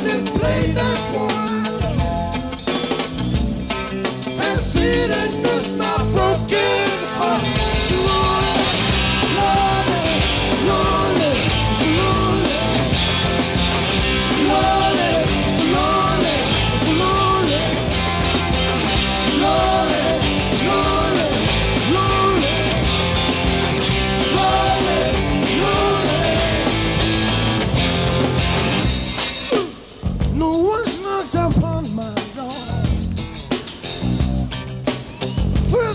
Play that one.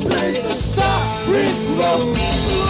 Play the stop rhythm.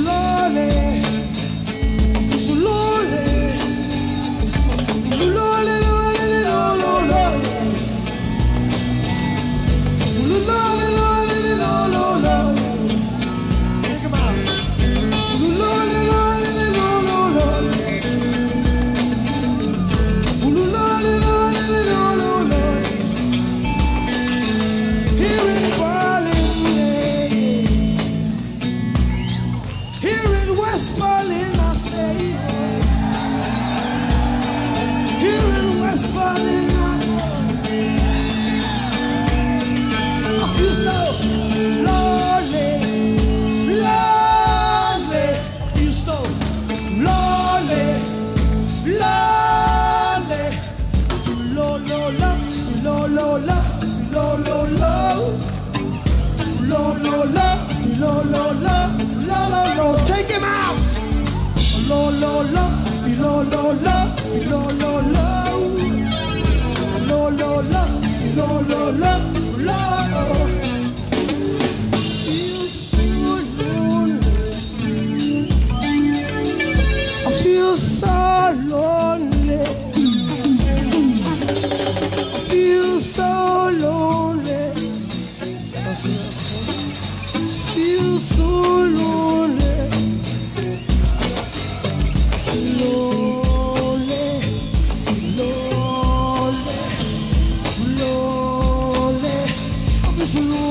the Lo, lo, lo, lo, lo, lo, take him out. Lo, lo, lo, lo, lo, lo, lo, lo. Lord.